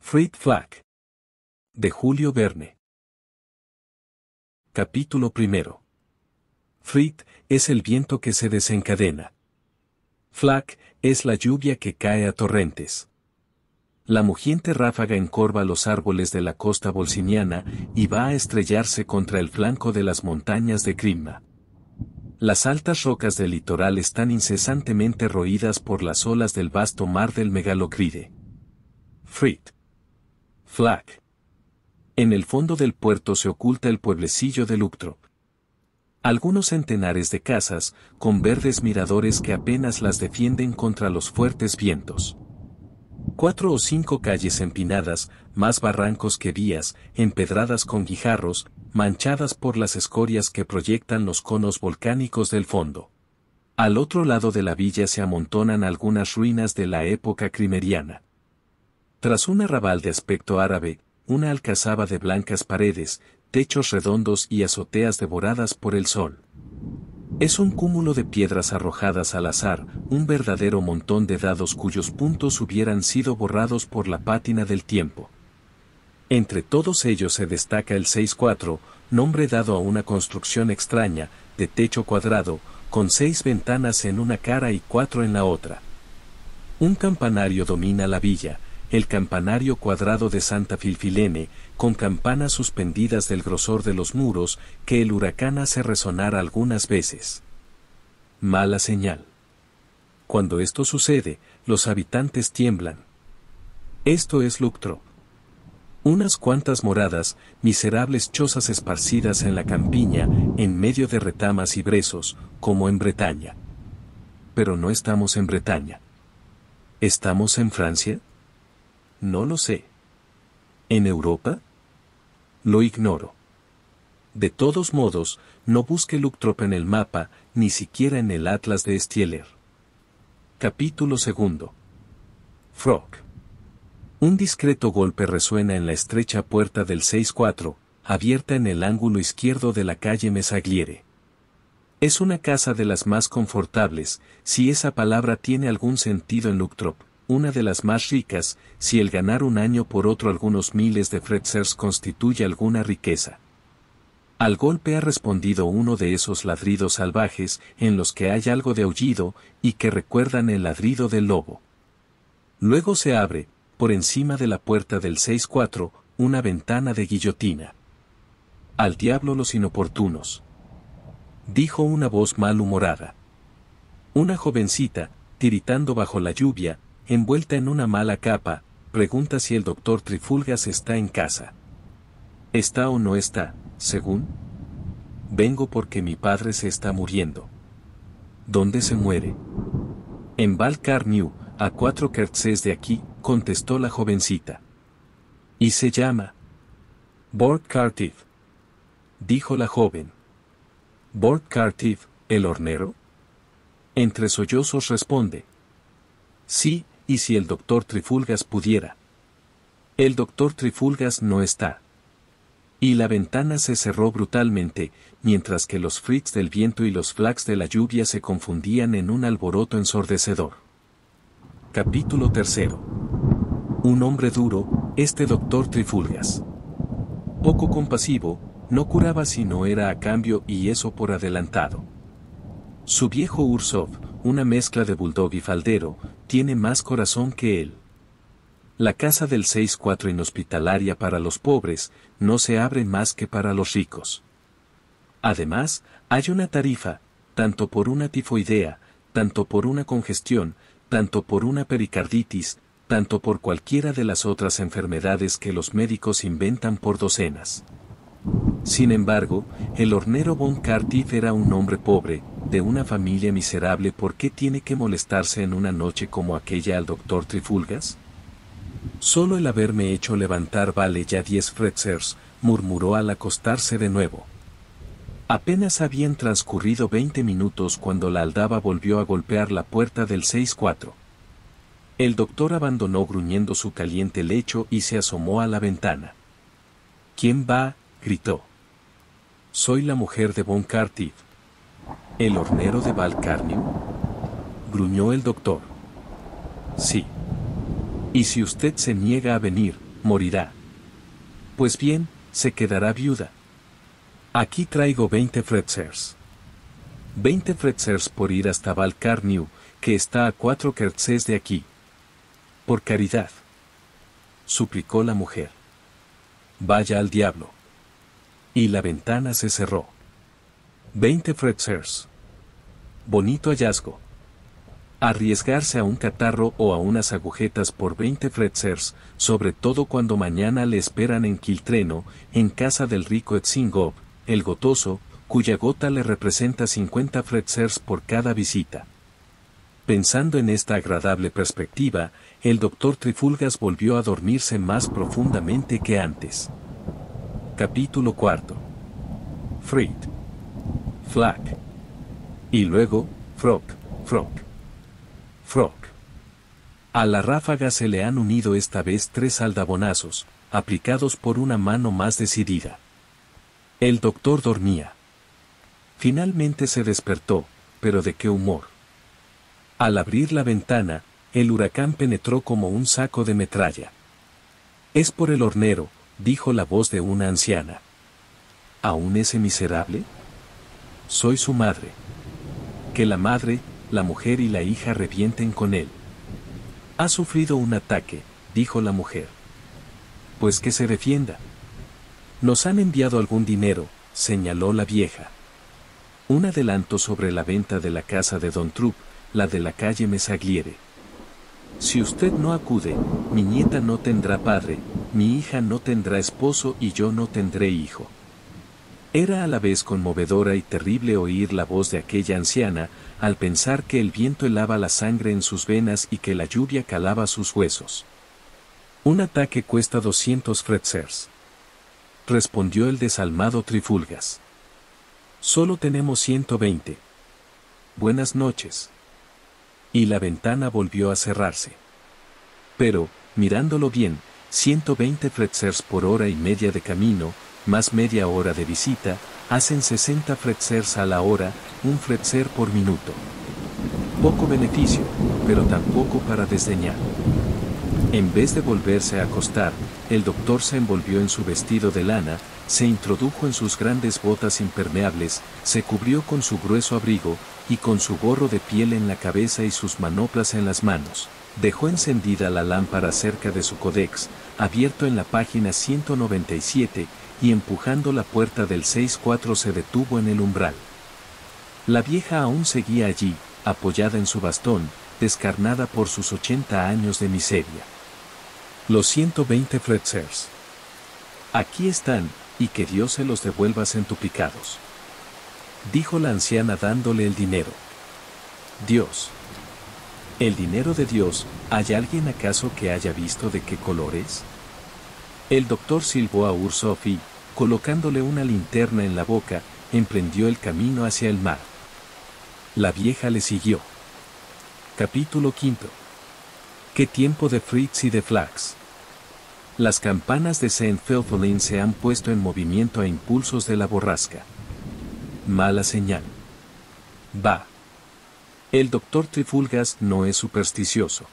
Fritz Flack. De Julio Verne. Capítulo primero. Fritz es el viento que se desencadena. Flack es la lluvia que cae a torrentes. La mugiente ráfaga encorva los árboles de la costa bolsiniana y va a estrellarse contra el flanco de las montañas de Crimma. Las altas rocas del litoral están incesantemente roídas por las olas del vasto mar del megalocride. Fritz. Flack. En el fondo del puerto se oculta el pueblecillo de Luctro. Algunos centenares de casas, con verdes miradores que apenas las defienden contra los fuertes vientos. Cuatro o cinco calles empinadas, más barrancos que vías, empedradas con guijarros, manchadas por las escorias que proyectan los conos volcánicos del fondo. Al otro lado de la villa se amontonan algunas ruinas de la época crimeriana. Tras un arrabal de aspecto árabe, una alcazaba de blancas paredes, techos redondos y azoteas devoradas por el sol. Es un cúmulo de piedras arrojadas al azar, un verdadero montón de dados cuyos puntos hubieran sido borrados por la pátina del tiempo. Entre todos ellos se destaca el 6-4, nombre dado a una construcción extraña, de techo cuadrado, con seis ventanas en una cara y cuatro en la otra. Un campanario domina la villa, el campanario cuadrado de Santa Filfilene, con campanas suspendidas del grosor de los muros, que el huracán hace resonar algunas veces. Mala señal. Cuando esto sucede, los habitantes tiemblan. Esto es Luctro. Unas cuantas moradas, miserables chozas esparcidas en la campiña, en medio de retamas y brezos, como en Bretaña. Pero no estamos en Bretaña. ¿Estamos en Francia? No lo sé. ¿En Europa? Lo ignoro. De todos modos, no busque Luctrop en el mapa, ni siquiera en el Atlas de Stieler. Capítulo segundo. Frog. Un discreto golpe resuena en la estrecha puerta del 6-4, abierta en el ángulo izquierdo de la calle Mesagliere. Es una casa de las más confortables, si esa palabra tiene algún sentido en Luctrop una de las más ricas, si el ganar un año por otro algunos miles de fretzers constituye alguna riqueza. Al golpe ha respondido uno de esos ladridos salvajes en los que hay algo de aullido y que recuerdan el ladrido del lobo. Luego se abre, por encima de la puerta del 6-4, una ventana de guillotina. Al diablo los inoportunos. Dijo una voz malhumorada. Una jovencita, tiritando bajo la lluvia, envuelta en una mala capa, pregunta si el doctor Trifulgas está en casa. ¿Está o no está, según? Vengo porque mi padre se está muriendo. ¿Dónde se muere? En Valcarnew, a cuatro kertzes de aquí, contestó la jovencita. Y se llama. Bort Cartiff. Dijo la joven. Bort Cartiff, el hornero. Entre sollozos responde. Sí, y si el doctor Trifulgas pudiera. El doctor Trifulgas no está. Y la ventana se cerró brutalmente, mientras que los fritz del viento y los flags de la lluvia se confundían en un alboroto ensordecedor. Capítulo tercero. Un hombre duro, este doctor Trifulgas. Poco compasivo, no curaba si no era a cambio y eso por adelantado. Su viejo Ursov, una mezcla de bulldog y faldero, tiene más corazón que él. La casa del 6-4 inhospitalaria para los pobres no se abre más que para los ricos. Además, hay una tarifa, tanto por una tifoidea, tanto por una congestión, tanto por una pericarditis, tanto por cualquiera de las otras enfermedades que los médicos inventan por docenas. Sin embargo, el hornero von Cartiff era un hombre pobre, de una familia miserable. ¿Por qué tiene que molestarse en una noche como aquella al doctor Trifulgas? Solo el haberme hecho levantar vale ya diez fretzers, murmuró al acostarse de nuevo. Apenas habían transcurrido veinte minutos cuando la aldaba volvió a golpear la puerta del 6-4. El doctor abandonó gruñendo su caliente lecho y se asomó a la ventana. ¿Quién va? Gritó. Soy la mujer de Von Cartiff. ¿El hornero de Valcarnew? Gruñó el doctor. Sí. Y si usted se niega a venir, morirá. Pues bien, se quedará viuda. Aquí traigo 20 fretzers. 20 fretzers por ir hasta Valcarnew, que está a cuatro kertzes de aquí. Por caridad. Suplicó la mujer. Vaya al diablo. Y la ventana se cerró. 20 fretzers. Bonito hallazgo. Arriesgarse a un catarro o a unas agujetas por 20 fretzers, sobre todo cuando mañana le esperan en Quiltreno, en casa del rico Etzingov, el gotoso, cuya gota le representa 50 fretzers por cada visita. Pensando en esta agradable perspectiva, el doctor Trifulgas volvió a dormirse más profundamente que antes. Capítulo 4. Frit. Flack. Y luego, Frog, Frog. Frog. A la ráfaga se le han unido esta vez tres aldabonazos, aplicados por una mano más decidida. El doctor dormía. Finalmente se despertó, pero ¿de qué humor? Al abrir la ventana, el huracán penetró como un saco de metralla. Es por el hornero, dijo la voz de una anciana. ¿Aún ese miserable? Soy su madre. Que la madre, la mujer y la hija revienten con él. Ha sufrido un ataque, dijo la mujer. Pues que se defienda. Nos han enviado algún dinero, señaló la vieja. Un adelanto sobre la venta de la casa de Don Trupp, la de la calle Mesagliere. Si usted no acude, mi nieta no tendrá padre, mi hija no tendrá esposo y yo no tendré hijo. Era a la vez conmovedora y terrible oír la voz de aquella anciana, al pensar que el viento helaba la sangre en sus venas y que la lluvia calaba sus huesos. Un ataque cuesta 200 fretzers. Respondió el desalmado Trifulgas. Solo tenemos 120. Buenas noches. Y la ventana volvió a cerrarse. Pero, mirándolo bien, 120 fretzers por hora y media de camino, más media hora de visita, hacen 60 fretzers a la hora, un fretzer por minuto. Poco beneficio, pero tampoco para desdeñar. En vez de volverse a acostar, el doctor se envolvió en su vestido de lana, se introdujo en sus grandes botas impermeables, se cubrió con su grueso abrigo, y con su gorro de piel en la cabeza y sus manoplas en las manos, dejó encendida la lámpara cerca de su codex, abierto en la página 197, y empujando la puerta del 6-4 se detuvo en el umbral. La vieja aún seguía allí, apoyada en su bastón, descarnada por sus 80 años de miseria. Los 120 fretzers. Aquí están, y que Dios se los devuelva centuplicados. Dijo la anciana dándole el dinero. Dios. ¿El dinero de Dios, hay alguien acaso que haya visto de qué colores? El doctor silbó a Ursof y, colocándole una linterna en la boca, emprendió el camino hacia el mar. La vieja le siguió. Capítulo V. ¿Qué tiempo de Fritz y de Flax? Las campanas de Saint Felfolin se han puesto en movimiento a impulsos de la borrasca. Mala señal. Va. El doctor Trifulgas no es supersticioso.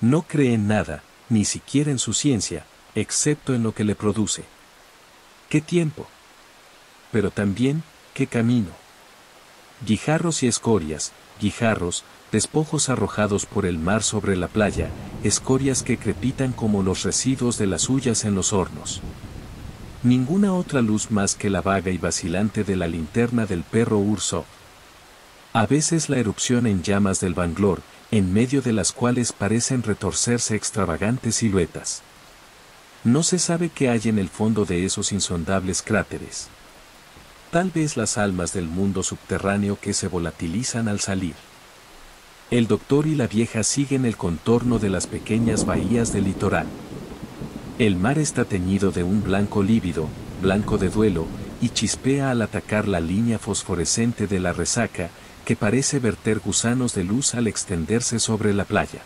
No cree en nada, ni siquiera en su ciencia, excepto en lo que le produce. ¿Qué tiempo? Pero también, ¿qué camino? Guijarros y escorias, guijarros, despojos arrojados por el mar sobre la playa, escorias que crepitan como los residuos de las huyas en los hornos. Ninguna otra luz más que la vaga y vacilante de la linterna del perro Urso. A veces la erupción en llamas del Banglor, en medio de las cuales parecen retorcerse extravagantes siluetas. No se sabe qué hay en el fondo de esos insondables cráteres. Tal vez las almas del mundo subterráneo que se volatilizan al salir. El doctor y la vieja siguen el contorno de las pequeñas bahías del litoral. El mar está teñido de un blanco lívido, blanco de duelo, y chispea al atacar la línea fosforescente de la resaca, que parece verter gusanos de luz al extenderse sobre la playa.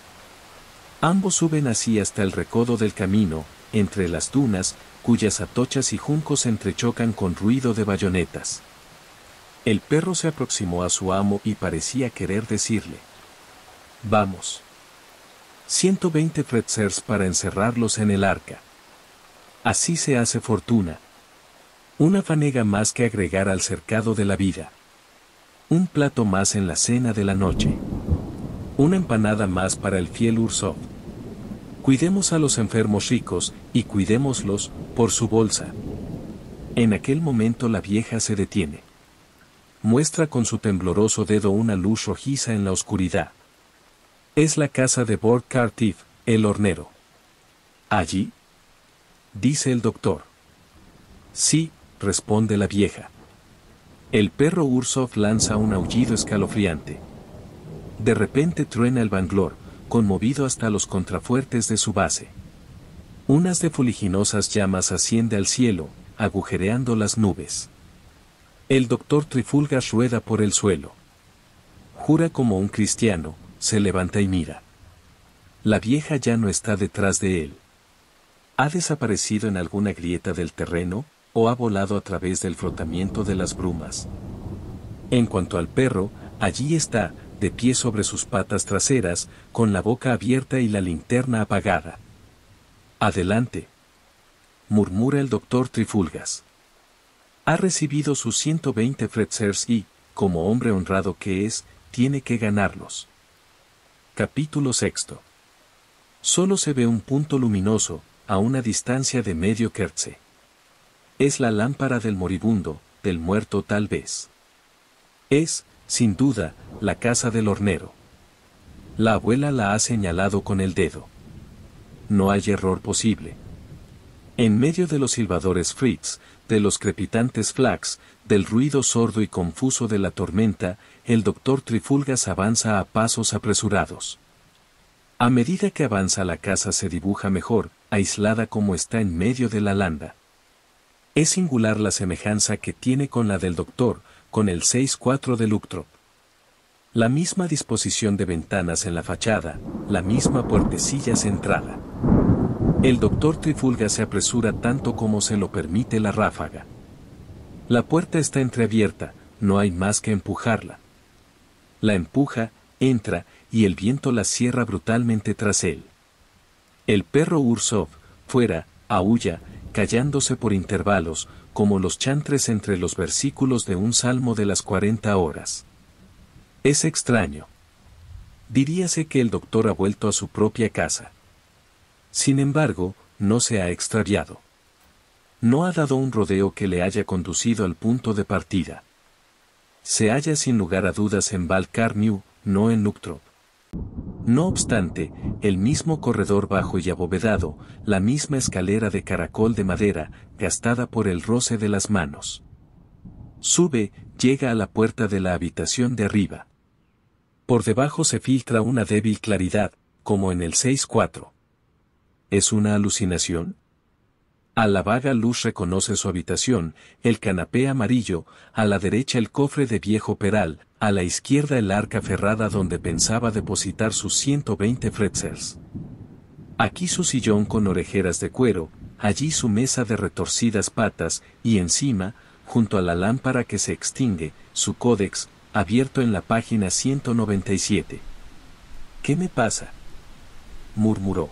Ambos suben así hasta el recodo del camino, entre las dunas, cuyas atochas y juncos entrechocan con ruido de bayonetas. El perro se aproximó a su amo y parecía querer decirle, Vamos. 120 fretzers para encerrarlos en el arca. Así se hace fortuna. Una fanega más que agregar al cercado de la vida. Un plato más en la cena de la noche. Una empanada más para el fiel Ursov. Cuidemos a los enfermos ricos, y cuidémoslos, por su bolsa. En aquel momento la vieja se detiene. Muestra con su tembloroso dedo una luz rojiza en la oscuridad. Es la casa de Bort Cartiff, el hornero. ¿Allí? dice el doctor. Sí, responde la vieja. El perro Ursov lanza un aullido escalofriante. De repente truena el Banglor, conmovido hasta los contrafuertes de su base. Unas de fuliginosas llamas asciende al cielo, agujereando las nubes. El doctor Trifulgas rueda por el suelo. Jura como un cristiano, se levanta y mira. La vieja ya no está detrás de él. ¿Ha desaparecido en alguna grieta del terreno, o ha volado a través del frotamiento de las brumas? En cuanto al perro, allí está, de pie sobre sus patas traseras, con la boca abierta y la linterna apagada. Adelante. murmura el doctor Trifulgas. Ha recibido sus 120 fretzers y, como hombre honrado que es, tiene que ganarlos. Capítulo sexto. Solo se ve un punto luminoso, a una distancia de medio kertze. Es la lámpara del moribundo, del muerto tal vez. Es, sin duda, la casa del hornero. La abuela la ha señalado con el dedo. No hay error posible. En medio de los silbadores Fritz, de los crepitantes flax, del ruido sordo y confuso de la tormenta, el doctor Trifulgas avanza a pasos apresurados. A medida que avanza la casa se dibuja mejor, aislada como está en medio de la landa. Es singular la semejanza que tiene con la del doctor, con el 6-4 de Luctrop. La misma disposición de ventanas en la fachada, la misma puertecilla centrada. El doctor Trifulga se apresura tanto como se lo permite la ráfaga. La puerta está entreabierta, no hay más que empujarla. La empuja, entra, y el viento la cierra brutalmente tras él. El perro Ursov, fuera, aúlla, callándose por intervalos, como los chantres entre los versículos de un salmo de las cuarenta horas. Es extraño. Diríase que el doctor ha vuelto a su propia casa. Sin embargo, no se ha extraviado. No ha dado un rodeo que le haya conducido al punto de partida. Se halla sin lugar a dudas en Valcarnew, no en Luctrop. No obstante, el mismo corredor bajo y abovedado, la misma escalera de caracol de madera, gastada por el roce de las manos. Sube, llega a la puerta de la habitación de arriba. Por debajo se filtra una débil claridad, como en el 6-4. ¿Es una alucinación? A la vaga luz reconoce su habitación, el canapé amarillo, a la derecha el cofre de viejo peral, a la izquierda el arca ferrada donde pensaba depositar sus 120 fretzers. Aquí su sillón con orejeras de cuero, allí su mesa de retorcidas patas, y encima, junto a la lámpara que se extingue, su códex, abierto en la página 197. ¿Qué me pasa? murmuró.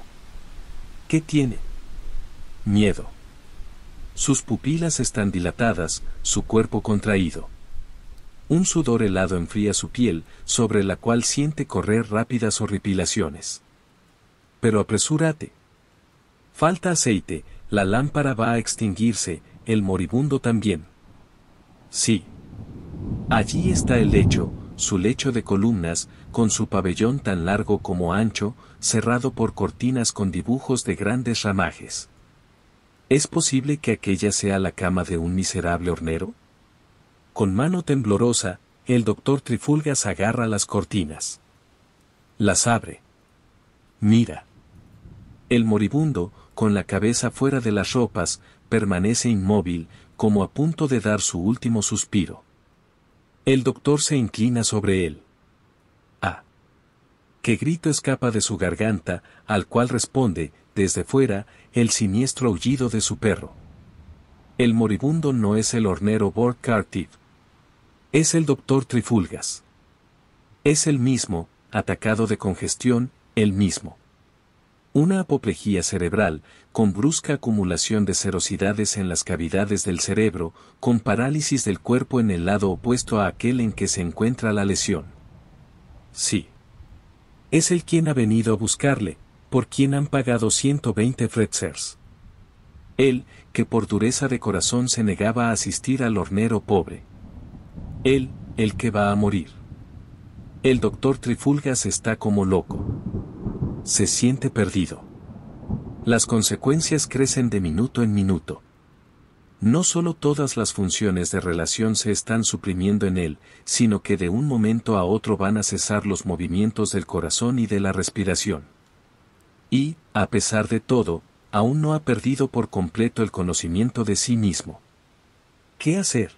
¿Qué tiene? Miedo. Sus pupilas están dilatadas, su cuerpo contraído. Un sudor helado enfría su piel, sobre la cual siente correr rápidas horripilaciones. Pero apresúrate. Falta aceite, la lámpara va a extinguirse, el moribundo también. Sí. Allí está el lecho, su lecho de columnas, con su pabellón tan largo como ancho, cerrado por cortinas con dibujos de grandes ramajes. ¿Es posible que aquella sea la cama de un miserable hornero? Con mano temblorosa, el doctor Trifulgas agarra las cortinas. Las abre. Mira. El moribundo, con la cabeza fuera de las ropas, permanece inmóvil, como a punto de dar su último suspiro. El doctor se inclina sobre él. Qué grito escapa de su garganta, al cual responde, desde fuera, el siniestro aullido de su perro. El moribundo no es el hornero Bort Cartiff. Es el doctor Trifulgas. Es el mismo, atacado de congestión, el mismo. Una apoplejía cerebral, con brusca acumulación de serosidades en las cavidades del cerebro, con parálisis del cuerpo en el lado opuesto a aquel en que se encuentra la lesión. Sí. Es el quien ha venido a buscarle, por quien han pagado 120 fretzers. Él, que por dureza de corazón se negaba a asistir al hornero pobre. Él, el que va a morir. El doctor Trifulgas está como loco se siente perdido. Las consecuencias crecen de minuto en minuto. No solo todas las funciones de relación se están suprimiendo en él, sino que de un momento a otro van a cesar los movimientos del corazón y de la respiración. Y, a pesar de todo, aún no ha perdido por completo el conocimiento de sí mismo. ¿Qué hacer?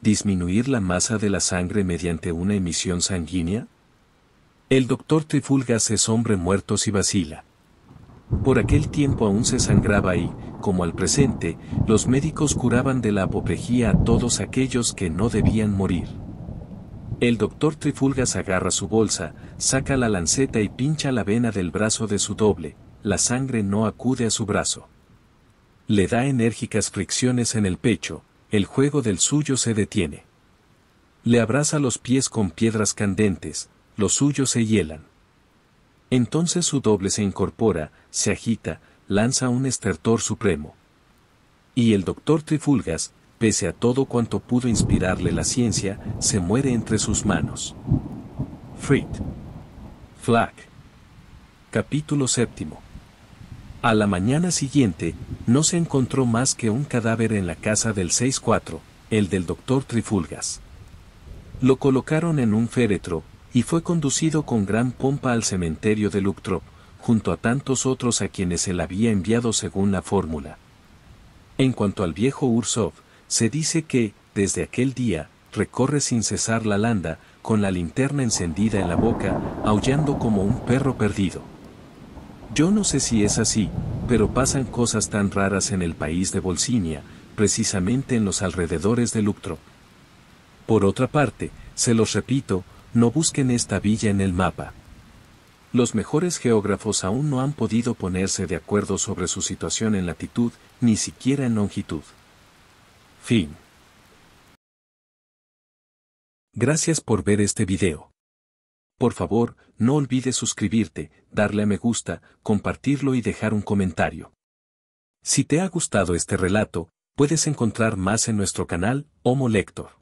¿Disminuir la masa de la sangre mediante una emisión sanguínea? El doctor Trifulgas es hombre muerto si vacila. Por aquel tiempo aún se sangraba y, como al presente, los médicos curaban de la apoplejía a todos aquellos que no debían morir. El doctor Trifulgas agarra su bolsa, saca la lanceta y pincha la vena del brazo de su doble, la sangre no acude a su brazo. Le da enérgicas fricciones en el pecho, el juego del suyo se detiene. Le abraza los pies con piedras candentes, los suyos se hielan. Entonces su doble se incorpora, se agita, lanza un estertor supremo. Y el doctor Trifulgas, pese a todo cuanto pudo inspirarle la ciencia, se muere entre sus manos. Frit. Flack. Capítulo séptimo. A la mañana siguiente, no se encontró más que un cadáver en la casa del 6-4, el del doctor Trifulgas. Lo colocaron en un féretro, y fue conducido con gran pompa al cementerio de Luktrop, junto a tantos otros a quienes él había enviado según la fórmula. En cuanto al viejo Ursov, se dice que, desde aquel día, recorre sin cesar la landa, con la linterna encendida en la boca, aullando como un perro perdido. Yo no sé si es así, pero pasan cosas tan raras en el país de Bolsinia, precisamente en los alrededores de Luktrop. Por otra parte, se los repito, no busquen esta villa en el mapa. Los mejores geógrafos aún no han podido ponerse de acuerdo sobre su situación en latitud, ni siquiera en longitud. Fin. Gracias por ver este video. Por favor, no olvides suscribirte, darle a me gusta, compartirlo y dejar un comentario. Si te ha gustado este relato, puedes encontrar más en nuestro canal, Homo Lector.